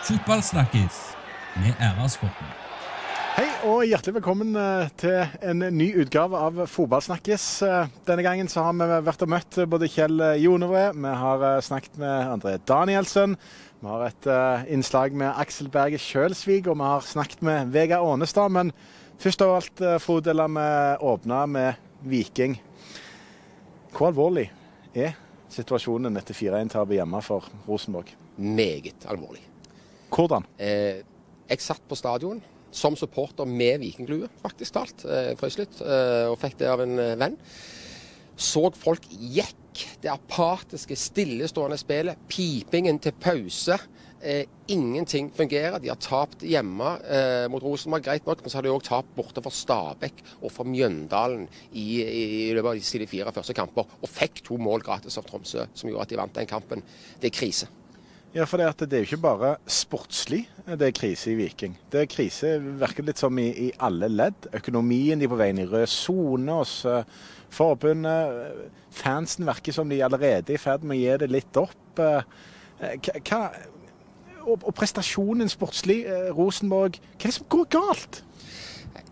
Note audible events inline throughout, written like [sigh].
Fotballsnakkis med Æresporten. Hei og hjertelig velkommen eh, til en ny utgave av Fotballsnakkes. Eh, Denne gangen så har vi vært og møtt både Kjell Jonevre, vi har eh, snakket med André Danielsen, vi har et eh, innslag med Aksel Berge Kjølsvig, og vi har snakket med Vegard Ånestad. Men først av alt, eh, Frode, la meg åpne med Viking. Hvor alvorlig er situasjonen etter 4-1-tapet hjemme for Rosenborg? Meget alvorlig. Hvordan? Eh, jeg satt på stadion som supporter med vikinglue, faktisk talt, eh, frøslitt, eh, og fikk det av en eh, venn. Så folk gikk. Det apatiske, stillestående spillet. Pipingen til pause. Eh, ingenting fungerer. De har tapt hjemme eh, mot Rosenborg, greit nok, men så har de òg tapt borte for Stabæk og for Mjøndalen i, i, i løpet av de fire første kamper. Og fikk to mål gratis av Tromsø, som gjorde at de vant den kampen. Det er krise. Ja, for det, at det er jo ikke bare sportslig det er krise i Viking. Det er krise virker litt som i, i alle ledd. Økonomien de er på vei inn i rød sone hos forbundet. Fansen virker som de allerede er i ferd med å gi det litt opp. Uh, hva, og, og prestasjonen sportslig, uh, Rosenborg, hva er det som går galt?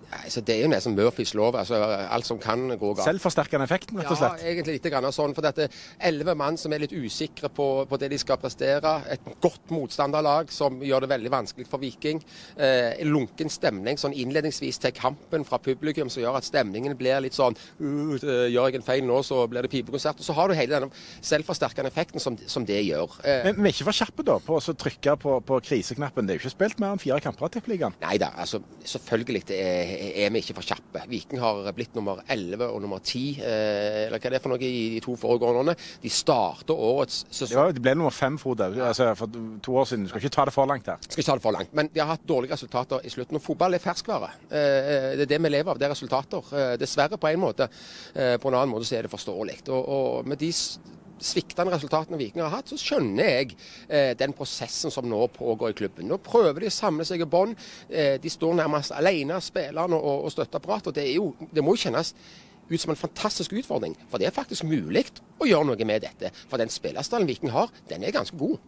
Altså, det er jo nesten Murphys lov. altså Alt som kan gå galt. Selvforsterkende effekten, rett og slett? Ja, egentlig litt grann sånn. For dette elleve mann som er litt usikre på, på, det de skal prestere. Et godt motstanderlag som gjør det veldig vanskelig for Viking. Eh, lunken stemning sånn innledningsvis til kampen fra publikum som gjør at stemningen blir litt sånn uh, Gjør jeg en feil nå, så blir det pipekonsert. Og så har du hele denne selvforsterkende effekten som, som det gjør. Eh, Men vi er ikke for kjappe da på å trykke på, på, kriseknappen? Det er jo ikke spilt mer enn fire kamper av Tippeligaen? Nei da, altså selvfølgelig. det er er vi ikke for kjappe. Viking har blitt nummer 11 og nummer 10 eh, eller hva er for noe i de to foregående årene. De starter årets sesong De ble nummer fem, Frode, altså, for to år siden. Du skal ikke ta det for langt her. Skal ikke ta det for langt, men de har hatt dårlige resultater i slutten. Og fotball er ferskvare. Eh, det er det vi lever av, det er resultater. Eh, dessverre på en måte. På en annen måte så er det forståelig. Og, og med de sviktende resultatene Viking har hatt, så skjønner jeg eh, den prosessen som nå pågår i klubben. Nå prøver de å samle seg i bånd. Eh, de står nærmest alene, spillerne og, og støtteapparatet. Det, det må jo kjennes ut som en fantastisk utfordring. For det er faktisk mulig å gjøre noe med dette. For den spillerstallen Viking har, den er ganske god.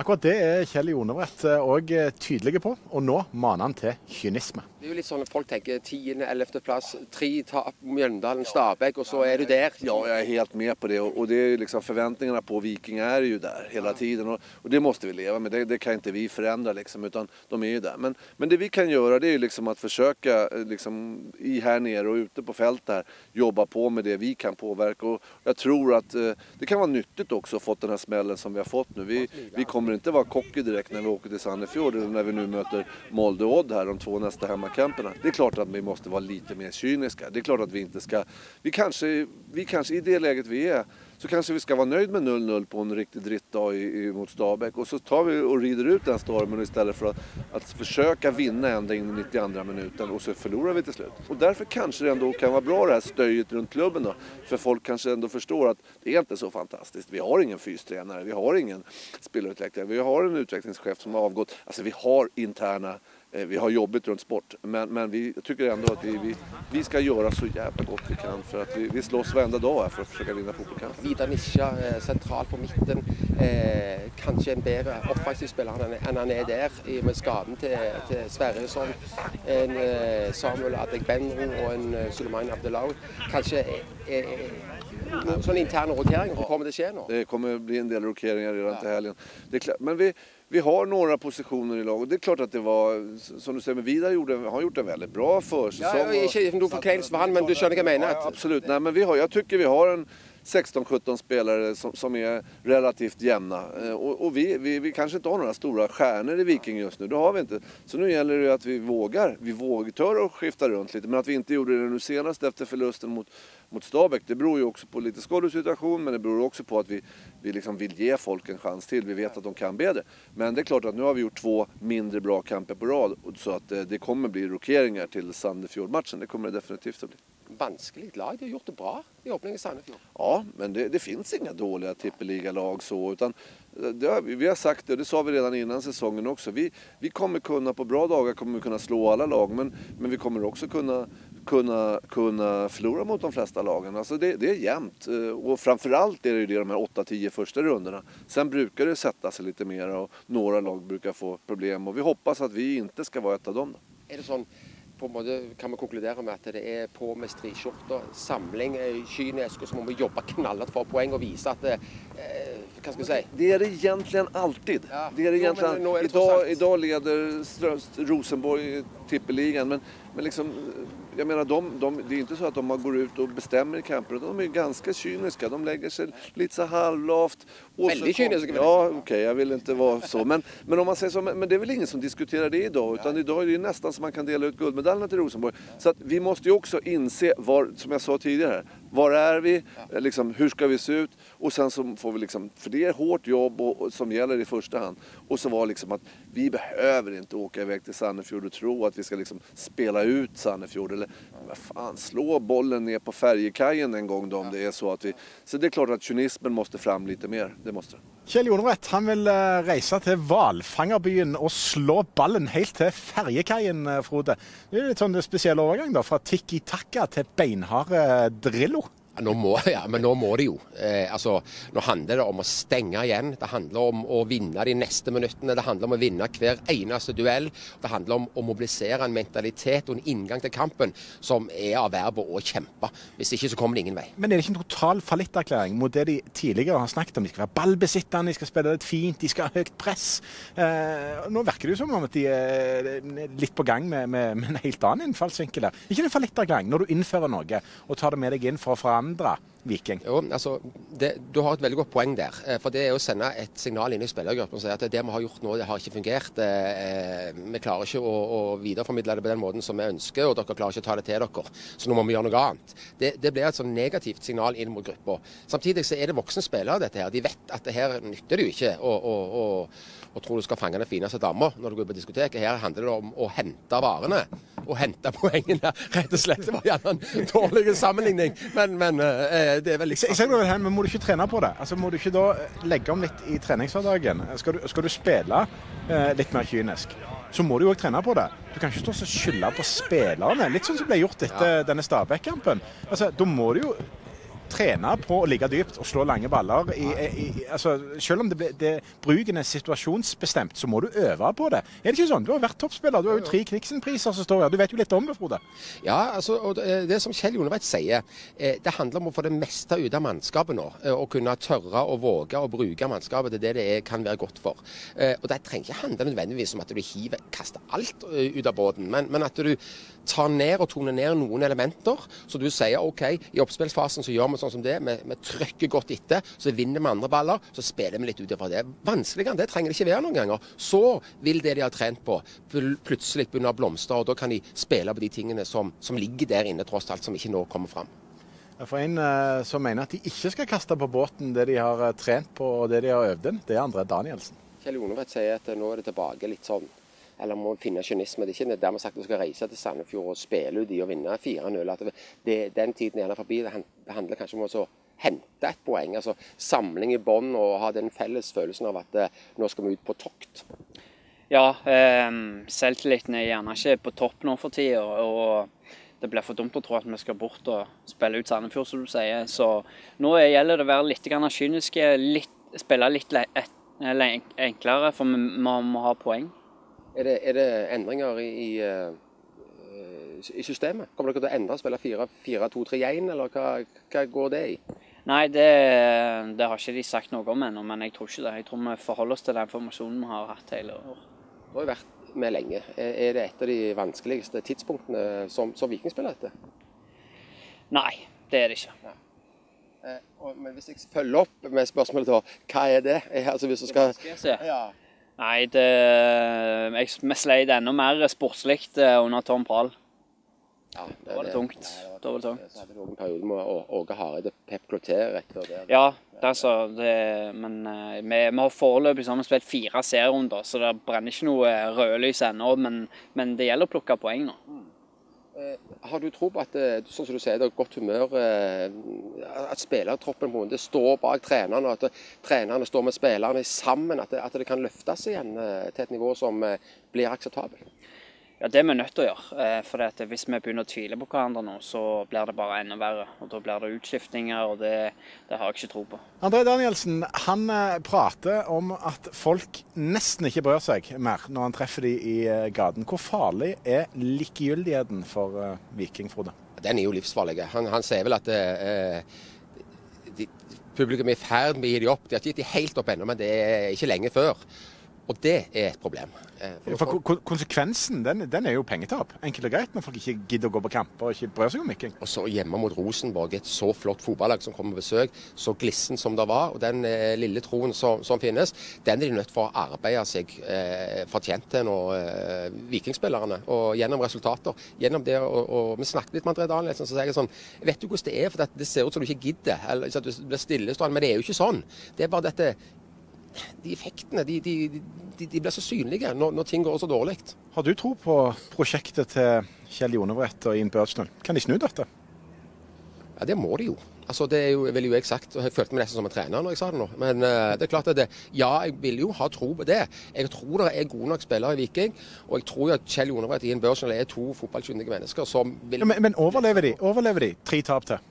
Akkurat det er Kjell Jonebrett òg eh, tydelig på, og nå maner han til kynisme. Det er jo litt sånn at Folk tenker 10., 11. plass, tre tap Mjøndalen, Stabæk, og så er du der. Ja, jeg er helt med på det. Og det er liksom Forventningene på Viking er jo der hele tiden. Og det må vi leve med. Det, det kan ikke vi forandre, liksom, utan de er jo der. Men, men, det vi kan gjøre, det er liksom å forsøke liksom, i her nede og ute på feltet her, jobbe på med det vi kan påvirke. Og jeg tror at det kan være nyttig også å få den smellen som vi har fått nå. Vi, vi kommer ikke være cocky direkt når vi åker til Sandefjord, eller når vi nu møter Molde og Odd här de två nästa hemmakamperna. Det är klart att vi måste vara lite mer kyniska. Det är klart att vi inte ska... Vi kanske, vi kanske i det läget vi är så kanskje vi skal være nøyd med 0-0 på en riktig drittdag mot Stabæk. Og så tar vi og rider ut den stormen i stedet for å forsøke å vinne enda inn i 92 minuten og så taper vi til slutt. Og Derfor kanskje det kan være bra det her støyet rundt klubben då. For folk kanskje ändå forstår at det er ikke så fantastisk. Vi har ingen fystränare, vi har ingen spillerutvikler, vi har en utviklingssjef som har avgått. Altså, vi har interne vi har jobbet rundt sport, men, men vi tycker ändå att vi, vi, vi, ska göra så jävla godt vi kan for at vi, vi slåss varenda dag for å forsøke å vinne fotballkamp. Vidar Nisja sentral på midten. Eh, kanskje en bedre offensiv spiller enn, han er der, med skaden til, til Sverresson. En eh, Samuel Adegbenro og en uh, Suleiman Abdelau. Kanskje eh, eh, sånne interne rokeringer, kommer det skje nå? Det kommer bli en del rokeringer ja. til helgen. Men vi, vi har några positioner i laget. Det är klart att det var, som du säger, men Vidar gjorde, har gjort en väldigt bra försäsong. Ja, ikke du forkleinelse for han, men du skjønner hva jeg mener? Ja, absolut. Nej, men vi har, jag tycker vi har en 16-17 spelare som, som, är relativt jämna. Eh, och, och vi, vi, vi, kanske inte har några stora stjärnor i Viking just nu, det har vi inte. Så nu gäller det att vi vågar, vi vågar och skifta runt lite. Men att vi inte gjorde det nu senast efter förlusten mot, mot Stabæk. det beror jo også på litt skadesituation men det beror også på at vi, vi liksom vil ge folk en chans til. Vi vet at de kan bedre. Men det er klart at nå har vi gjort två mindre bra kamper på rad så att eh, det kommer bli rokeringer til Sandefjord-matchen. Det kommer det definitivt å bli vanskelig lag. De har gjort det bra i åpningen i Sandefjord. Ja, men det, det finnes ingen dårlige tippeligalag så. Utan det, vi har sagt det, og det sa vi redan innan säsongen också. Vi, vi kommer kunna, på bra dagar kommer vi kunna slå alle lag. Men, men vi kommer også kunna kunna, kunna förlora mot de flesta lagen. Alltså det, det är jämnt eh, och framförallt är det ju det de här 8-10 första rundorna. Sen brukar det sätta sig lite mer och några lag brukar få problem och vi hoppas att vi inte ska vara ett av dem. Är det sånn på en måte kan vi konkludere med at det er på med striskjorta, samling, kynisk, og så må vi jobbe knallhardt for poeng og vise at eh, Hva skal si? Det er det egentlig alltid. Ja. Det er det Jo, men nu är det idag, idag leder Ströms- Rosenborg tippeligan men, men liksom, jag menar de, de, det är inte så att de går ut och bestämmer i camper de är ganska kyniske. De lägger sig lite så halvlavt. Väldigt kom- Ja, okej, jag vill inte vara så. Men, men om man säger så, men, det är väl ingen som diskuterar det idag utan idag är det nästan så man kan dela ut guldmedaljerna till Rosenborg. Så att vi måste ju också inse, var, som jag sa tidigare, var er vi? Eh, Liksom, Hvordan skal vi se ut? Och sen så får vi liksom, för det er hårt jobb och, som gjelder i første hand. Og så var liksom at vi behøver ikke åka iväg til Sannefjord og tro at vi skal liksom spela ut Sannefjord. Eller vad fan, slå bollen ned på färjekajen en gang då om det är så att vi... Så det er klart at kynismen måste fram litt mer. Det måste. Kjell Jonrett han vil eh, reise til hvalfangerbyen og slå ballen helt til ferjekaien, eh, Frode. Det er litt sånn spesiell overgang da, fra tikki takka til beinharde Drillo. Nå må, ja, men nå må det jo. Eh, altså, nå handler det om å stenge igjen. Det handler om å vinne de neste minuttene. Det handler om å vinne hver eneste duell. Det handler om å mobilisere en mentalitet og en inngang til kampen som er av verbet å kjempe. Hvis ikke så kommer det ingen vei. Men er det ikke en total fallitterklæring mot det de tidligere har snakket om? De skal være ballbesittende, de skal spille litt fint, de skal ha høyt press. Eh, nå virker det jo som om at de er litt på gang med, med, med en helt annen innfallsvinkel. der. ikke en fallitterklæring når du innfører noe og tar det med deg inn for å forandre Viking? Jo, altså, det, Du har et veldig godt poeng der. Eh, For Det er å sende et signal inn i spillergruppen og si at det vi har gjort nå, det har ikke fungert. Eh, Vi klarer ikke å, å videreformidle det på den måten som vi ønsker, og dere klarer ikke å ta det til dere. Så nå må vi gjøre noe annet. Det, det blir et sånn negativt signal inn mot gruppa. Samtidig så er det voksne spillere, dette her. De vet at det her nytter det ikke å, å, å tro du skal fange den fineste dama når du går på diskoteket. Her handler det om å hente varene. Og hente [laughs] poengene, rett og slett. Det var gjerne en dårlig sammenligning, men, men eh, det er vel Jeg liksom ser det men Må du ikke trene på det? Altså, Må du ikke da eh, legge om litt i treningshverdagen? Skal du, skal du spille eh, litt mer kynisk, så må du jo òg trene på det. Du kan ikke stå og skylde på spillerne. Litt sånn som ble gjort etter denne Stabæk-kampen. Altså, Da må du jo trene på å ligge dypt og slå lange baller. I, i, i, altså, selv om det, det, bruken er situasjonsbestemt, så må du øve på det. Er det ikke sånn? Du har vært toppspiller. Du har jo tre Kniksen-priser som står her. Du vet jo litt om det, Frode. Ja, altså, og det, det som Kjell Jonevedt sier, eh, det handler om å få det meste ut av mannskapet nå. Eh, å kunne tørre å våge å bruke mannskapet til det det er, kan være godt for. Eh, og Det trenger ikke handle nødvendigvis om at du hiver, kaster alt eh, ut av båten, men, men at du tar ned og toner ned noen elementer. Så du sier OK, i oppspillsfasen så gjør vi sånn som det. Vi, vi trykker godt etter, så vinner vi andre baller. Så spiller vi litt ut ifra det. Vanskeligere enn det trenger det ikke være noen ganger. Så vil det de har trent på, plutselig begynne å blomstre, og da kan de spille på de tingene som, som ligger der inne, tross alt, som ikke nå kommer fram. For en eh, som mener at de ikke skal kaste på båten det de har eh, trent på og det de har øvd inn, det er André Danielsen. Kjell Jonevedt sier at nå er det tilbake litt sånn eller må finne kynisme. Det er ikke dermed sagt at du skal reise til Sandefjord og spille ut de og vinne 4-0. At det, det, den tiden er gjerne forbi. Det handler kanskje om å hente et poeng. altså Samling i bånn og ha den felles følelsen av at eh, nå skal vi ut på tokt. Ja, eh, selvtilliten er gjerne ikke på topp nå for tida. Og det blir for dumt å tro at vi skal bort og spille ut Sandefjord, som du sier. Så nå gjelder det å være litt kyniske, spille litt et, enklere, for vi må ha poeng. Er det, er det endringer i, i, eh, i systemet? Kommer dere til å endre og spille 4-2-3-1, eller hva, hva går det i? Nei, det, det har ikke de sagt noe om ennå, men jeg tror ikke det. Jeg tror vi forholder oss til den formasjonen vi har hatt hele år. Du har jo vært med lenge. Er det et av de vanskeligste tidspunktene som, som Viking spiller dette? Nei, det er det ikke. Eh, og, men hvis jeg følger opp med spørsmålet da, hva er det? Eh, Altså hvis du skal... Ja. Nei, det, jeg, vi sleit enda mer sportslig eh, under Tom Prahl. Ja, Da var det tungt. Nei, det var det tungt. Så hadde du en periode med Åge Hareide, Pep Clotet rett før det. Ja, det det, men eh, vi, vi har foreløpig sammen spilt fire serierunder, så det brenner ikke noe rødlys lys ennå. Men, men det gjelder å plukke poeng nå. Eh, Har du tro på at eh, sånn som du sier, det er godt humør, eh, at spillertroppen på en måte står bak trenerne, og at trenerne står med spillerne sammen, at det, at det kan løftes igjen til et nivå som blir akseptabelt? Ja, det er vi nødt til å gjøre. Eh, for at hvis vi begynner å tvile på hverandre nå, så blir det bare enda verre. Og da blir det utskiftninger, og det, det har jeg ikke tro på. André Danielsen han eh, prater om at folk nesten ikke bryr seg mer når han treffer dem i eh, gaten. Hvor farlig er likegyldigheten for Viking, Frode? Den er jo livsfarlig. Han, han sier vel at eh, de, publikum er i ferd med å gi dem opp. De har ikke gitt dem helt opp ennå, men det er ikke lenge før. Og det er et problem. Eh, for, Konsekvensen den, den, er jo pengetap. Enkelt og greit når folk ikke gidder å gå på kamper og ikke bryr seg om Viking. Og så hjemme mot Rosenborg, et så flott fotballag som kommer på besøk, så glissen som det var, og den eh, lille troen som, som, finnes, den er de nødt for å arbeide seg eh, fortjent til nå, eh, vikingspillerne. Og gjennom resultater. Gjennom det og, og Vi snakket litt med André Danielsen, så sier jeg sånn Vet du hvordan det er? For det, ser ut som du ikke gidder. Eller at du blir stillestående. Men det er jo ikke sånn. Det er bare dette de effektene de, de, de, de, blir så synlige når, når, ting går så dårlig. Har du tro på prosjektet til Kjell Jonebrett og Ian Børsnøl? Kan de snu dette? Ja, Det må de jo. Altså, det er jo, ville jo jeg sagt, og jeg følte meg nesten som en trener når jeg sa det nå. Men uh, det er klart at det, ja, jeg vil jo ha tro på det. Jeg tror det er gode nok spillere i Viking. Og jeg tror jo at Kjell Jonebrett og Ian Børsnøl er to fotballkyndige mennesker som vil ja, men, men, overlever de? Overlever de tre tap til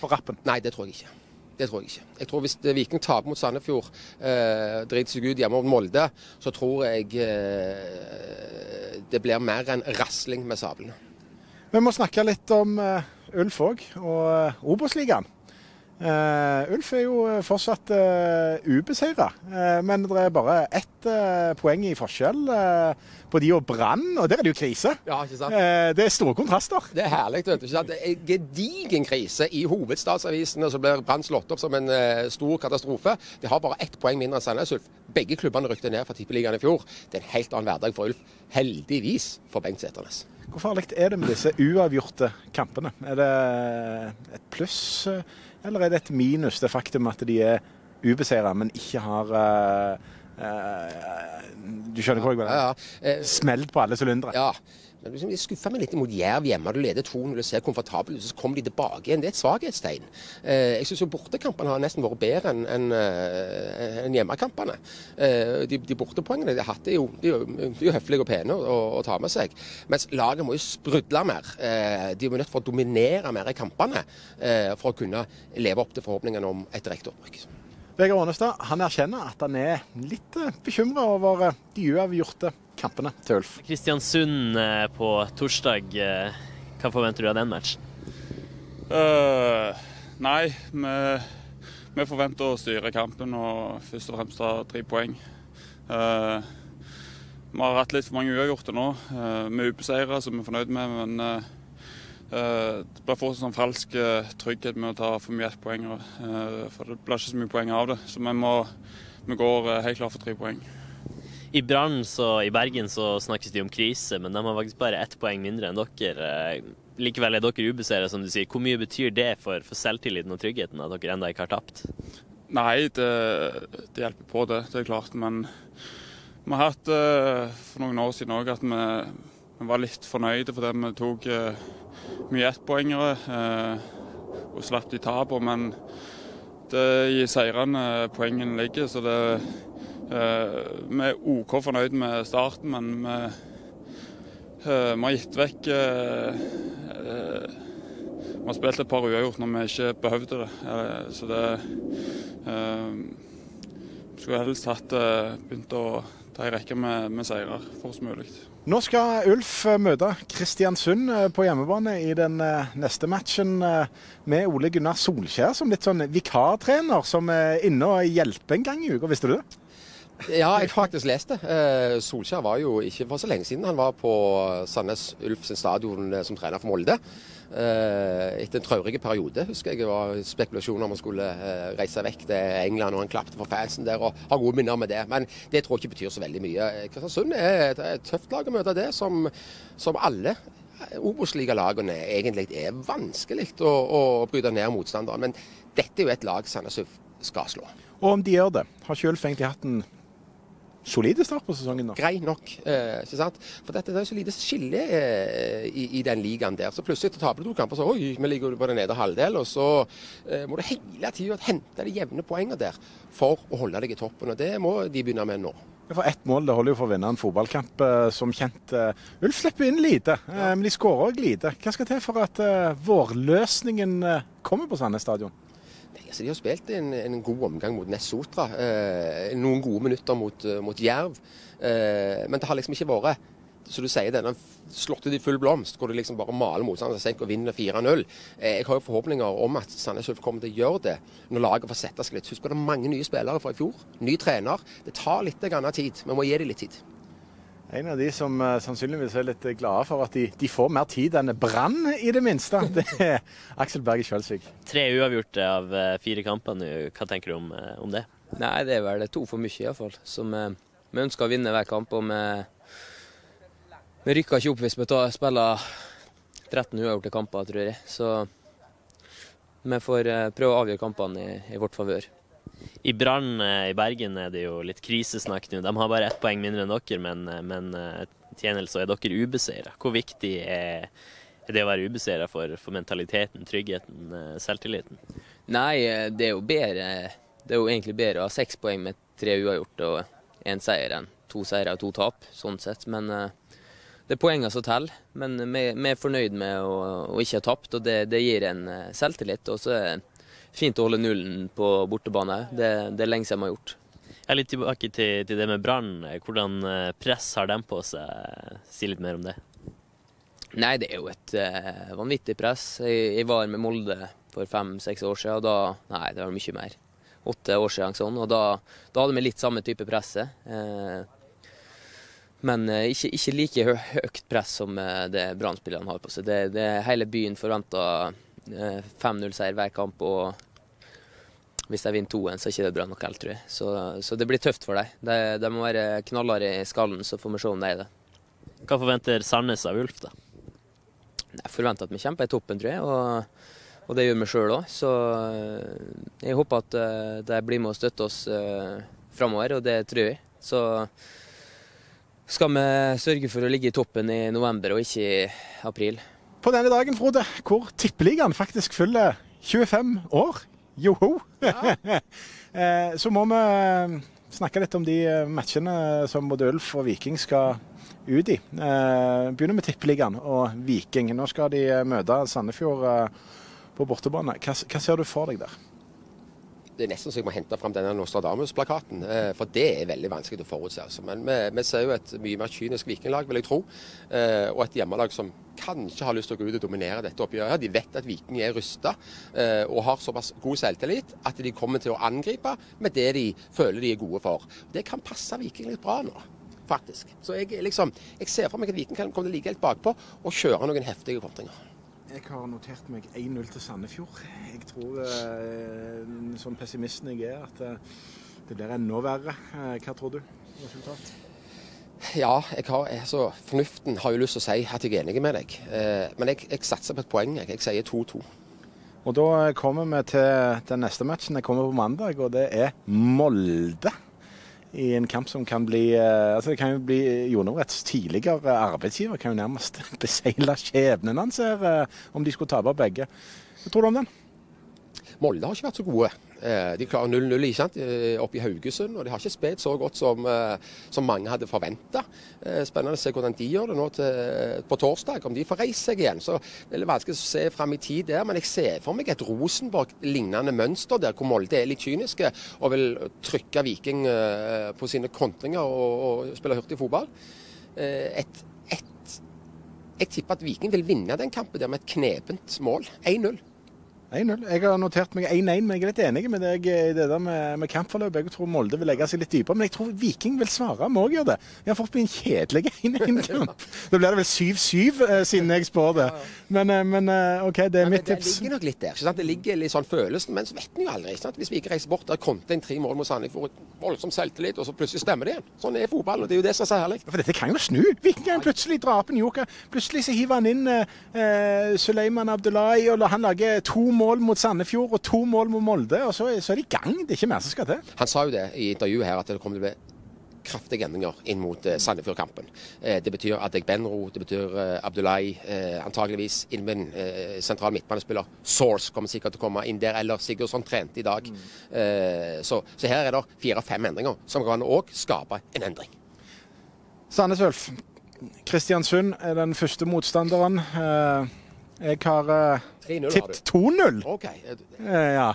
på rappen? Nei, det tror jeg ikke. Det tror jeg ikke. Jeg tror Hvis Viking taper mot Sandefjord, eh, driter seg ut hjemme mot Molde, så tror jeg eh, det blir mer enn rasling med sablene. Vi må snakke litt om eh, Ulf òg, og eh, Obos-ligaen. Uh, Ulf er jo fortsatt uh, ubeseira, uh, men det er bare ett uh, poeng i forskjell på de og Brann, og der er det jo krise. Ja, ikke sant? det er store kontraster. Det er herlig. vet du, ikke sant? Det er gedigen krise i hovedstadsavisene, så blir Brann slått opp som en stor katastrofe. De har bare ett poeng mindre enn Sandnes Ulf. Begge klubbene rykte ned fra Tippeligaen i fjor. Det er en helt annen hverdag for Ulf. Heldigvis for Bengt Sæternes. Hvor farlig er det med disse uavgjorte kampene? Er det et pluss? Eller er det et minus, det faktum at de er ubeseira, men ikke har uh, Du skjønner hvor jeg vil? Ja, ja. Smelt på alle sylindere. Ja. Men liksom, De skuffa meg litt mot Jerv hjemme. Du leder 2-0 og ser komfortabel ut, så kommer de tilbake igjen. Det er et svakhetstegn. Eh, jeg syns bortekampene har nesten vært bedre enn en, en eh, hjemmekampene. Eh, de, de bortepoengene de har hatt, er jo, de er jo høflige og pene å, å, ta med seg. Mens laget må jo sprudle mer. Eh, de er nødt for å dominere mer i kampene eh, for å kunne leve opp til forhåpningene om et direkte opprykk. Vegard Aanestad han erkjenner at han er litt eh, bekymra over de uavgjorte kampene til Ulf. Kristiansund eh, på torsdag, eh, hva forventer du av den matchen? Uh, nei, vi, vi, forventer å styre kampen og først og fremst ha tre poeng. Uh, vi har hatt litt for mange uavgjorte nå. Uh, vi er ubeseira, som vi er fornøyd med. Men uh, det blir fort en sånn falsk trygghet med å ta for mye poeng. For det blir ikke så mye poeng av det. Så vi, må, vi går helt klart for tre poeng. I Brann i Bergen så snakkes de om krise, men de har faktisk bare ett poeng mindre enn dere. Likevel er dere ubeseira, som du sier. Hvor mye betyr det for, for selvtilliten og tryggheten at dere ennå ikke har tapt? Nei, det, det, hjelper på, det. Det er klart. Men vi har hatt for noen år siden òg at vi, vi, var litt fornøyde fordi vi tok eh, mye ettpoengere eh, og slapp de tapene. Men det er i seirene poengene ligger, så det Eh, vi er OK fornøyd med starten, men vi, eh, vi har gitt vekk eh, Vi har spilt et par uavgjort når vi ikke behøvde det. Så det Vi skulle helst hatt begynt å ta en rekke med, med seirer fortest mulig. Nå skal Ulf møte Kristiansund på hjemmebane i den neste matchen med Ole Gunnar Solskjær som litt sånn vikartrener, som er inne og hjelper en gang i uka. Visste du det? Ja, jeg faktisk leste. det. Solskjær var jo ikke for så lenge siden. Han var på Sandnes Ulf sin stadion eh, som trener for Molde. Eh, etter en traurig periode, husker jeg. Det var spekulasjoner om han skulle reise vekk til England, og han klapte for fansen der og har gode minner med det. Men det tror jeg ikke betyr så veldig mye. Kristiansund er et, tøft lag å møte det, som, som alle Obos-ligalagene egentlig er vanskelig å, å bryte ned motstanderen. Men dette er jo et lag Sandnes skal slå. Og om de gjør det, har Kjølf egentlig hatt en solide start på sesongen. da. Grei nok. Eh, ikke sant? For dette det er så lite skille eh, i, i, den ligaen der. Så plutselig taper du to kamper, så oi, vi ligger på den nedre halvdel. Og så eh, må du hele tida hente de jevne poengene der for å holde deg i toppen. Og det må de begynne med nå. For ett mål det holder jo for å vinne en fotballkamp, eh, som kjent. Eh, Ulf slipper inn lite, ja. men de skårer òg lite. Hva skal til for at eh, vårløsningen eh, kommer på Sandnes stadion? Altså, de har spilt en, en god omgang mot Nessotra. Eh, noen gode minutter mot, eh, mot Jerv. Eh, men det har liksom ikke vært så du sier denne slått i full blomst, hvor du liksom bare maler motstanderen senk og vinner 4-0. Eh, jeg har jo forhåpninger om at Sandnes Ulf kommer til å gjøre det når laget får sette seg litt. Husk på det er mange nye spillere fra i fjor. Ny trener. Det tar litt tid. Vi må gi dem litt tid. En av de som uh, sannsynligvis er litt glade for at de, de får mer tid enn Brann, i det minste, det er Aksel Berge Kjølsvik. Tre uavgjorte av eh, fire kamper nå. Hva tenker du om, eh, om det? Nei, det er vel to for mye iallfall. Vi, vi ønsker å vinne hver kamp. og vi vi rykker ikke opp hvis vi tar, spiller 13 uavgjorte kamper, tror jeg. Så vi får eh, prøve å avgjøre kampene i, i vårt favør. I Brann eh, i Bergen er det jo litt krisesnakk nå. De har bare ett poeng mindre enn dere, men, eh, men til gjengjeld er dere ubeseira. Hvor viktig er, det å være ubeseira for, for, mentaliteten, tryggheten, selvtilliten? Nei, det er jo bedre Det er jo egentlig bedre å ha seks poeng med tre uavgjort og én seier enn to seire og to tap, sånn sett. Men det er poengene som teller. Men vi, er fornøyd med å, å ikke ha tapt, og det, det, gir en eh, selvtillit. Og så er fint å holde nullen på bortebane. Det, det er lenge siden vi har gjort. Jeg er litt tilbake til, til det med Brann. Hvordan eh, press har de på seg? Si litt mer om det. Nei, det er jo et uh, vanvittig press. Jeg, jeg, var med Molde for fem-seks år siden, og da Nei, det var mye mer. Åtte år siden sånn, og da, da hadde vi litt samme type presse. Uh, men eh, ikke, ikke, like høyt press som eh, det Brann-spillerne har på seg. Det, det, hele byen forventer 5-0-seier eh, hver kamp. og hvis de vinner 2-1, så er det ikke det bra nok heller, tror jeg. Så, så, det blir tøft for dem. De, de må være knallharde i skallen, så får vi se om de er det. Hva forventer Sandnes av Ulf, da? Jeg forventer at vi kjemper i toppen, tror jeg. Og, og det gjør vi sjøl òg. Så jeg håper at de blir med og støtter oss uh, framover, og det tror jeg. Så skal vi sørge for å ligge i toppen i november og ikke i april. På denne dagen, Frode, hvor Tippeligaen faktisk fyller 25 år. Joho! Ja. [laughs] Eh, så må vi eh, snakke litt om de eh, matchene som både Ulf og Viking skal ut i. Begynner med Tippeligaen og Viking. Nå skal de møte Sandefjord på bortebane. Hva, hva ser du for deg der? Det er nesten så jeg må hente fram denne Nostradamus-plakaten. Eh, for det er veldig vanskelig å forutse. Altså. Men vi, vi, ser jo et mye mer kynisk vikinglag, vil jeg tro. Eh, og et hjemmelag som kanskje har lyst til å gå ut og dominere dette oppgjøret. De vet at Viking er rusta eh, og har såpass god selvtillit at de kommer til å angripe med det de føler de er gode for. Det kan passe Viking litt bra nå. Faktisk. Så jeg, liksom, jeg ser for meg at Viking kan komme til å ligge helt bakpå og kjøre noen heftige kontringer. Jeg har notert meg 1-0 til Sandefjord. Jeg tror, eh, som pessimisten jeg er, at eh, det blir enda verre. Eh, hva tror du? Resultat? Ja, har, altså, fornuften har jo lyst til å si at jeg er enig med deg. men jeg, jeg satser på et poeng. Jeg, jeg sier 2-2. Og Da kommer vi til den neste matchen. Jeg kommer på mandag, og det er Molde i en kamp som kan bli eh, altså Det kan jo bli Jonorets tidligere arbeidsgiver. Kan jo nærmest [laughs] beseile skjebnen hans her, om de skulle tape begge. Hva tror du om den? Molde har ikke vært så gode. Eh, de klarer 0-0 eh, oppe i Haugesund, og de har ikke spilt så godt som, eh, som mange hadde forventa. Spennende å se hvordan de gjør det nå til, på torsdag, om de får reise seg igjen. Så det er vanskelig å se fram i tid der, men jeg ser for meg et Rosenborg-lignende mønster der hvor Molde er litt kyniske og vil trykke Viking på sine kontringer og, og spille hurtig fotball. Et, et, jeg tipper at Viking vil vinne den kampen der med et knepent mål. 1-0. 1-0. Jeg har notert meg 1-1, men jeg er litt enig med deg i det der med, med kampforløp. Jeg tror Molde vil legge seg litt dypere, men jeg tror Viking vil svare. Vi òg gjør det. Vi har fått bli en kjedelig [laughs] 1-1-kamp. Da blir det vel 7-7, eh, siden jeg spår det. Men, eh, men eh, OK, det er mitt tips. Det ligger nok litt der. ikke sant? Det ligger litt sånn følelsen, men så vet en jo aldri. ikke sant? Hvis vi ikke reiser bort der, konter en tre mål mot Sandefjord, voldsom selvtillit, og så plutselig stemmer det igjen. Sånn er fotballen, og det er jo det som er så herlig. For dette kan jo snu. Viking kan plutselig dra opp en joker. Plutselig så hiver han inn eh, Suleiman Abdullahi, og han lager to mål mot Sandefjord. Og to mål mot Molde, og så, så er de i gang. Det er ikke mer som skal til. Han sa jo det i intervjuet her, at det kommer til å bli kraftige endringer inn mot eh, Sandefjord-kampen. Eh, det betyr Adek Benro, det betyr eh, Abdullahi, eh, antageligvis inn med en eh, sentral midtbanespiller. Source kommer sikkert til å komme inn der, eller Sigurdsson trente i dag. Eh, så, så her er det fire-fem endringer som kan òg skape en endring. Sandnes Ulf. Kristiansund er den første motstanderen. Eh, jeg har eh, 3-0 har tippet 2-0. Okay. Eh, ja.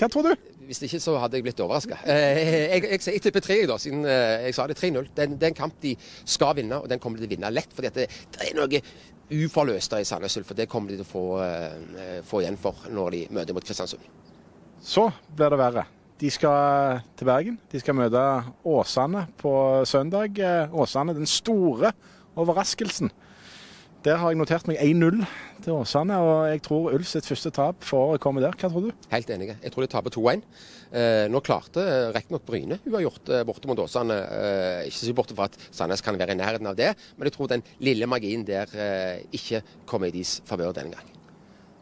Hva tror du? Hvis ikke så hadde jeg blitt overraska. Jeg, jeg, jeg, jeg tipper tre, da, siden eh, jeg sa det 3-0. Det, det er en kamp de skal vinne, og den kommer de til å vinne lett. fordi det, det er noe uforløst i Sandnes Ulf, og det kommer de til å få, eh, få igjen for når de møter mot Kristiansund. Så blir det verre. De skal til Bergen. De skal møte Åsane på søndag. Eh, Åsane, den store overraskelsen. Der har jeg notert meg 1-0 til Åsane, og jeg tror Ulf sitt første tap for å komme der. Hva tror du? Helt enig. Jeg tror de taper 2-1. Eh, nå klarte eh, riktignok Bryne uavgjort eh, borte mot Åsane. Eh, ikke så borte fra at Sandnes kan være i nærheten av det, men jeg tror den lille magien der eh, ikke kommer i deres favør denne gang.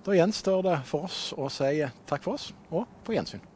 Da gjenstår det for oss å si takk for oss, og på gjensyn.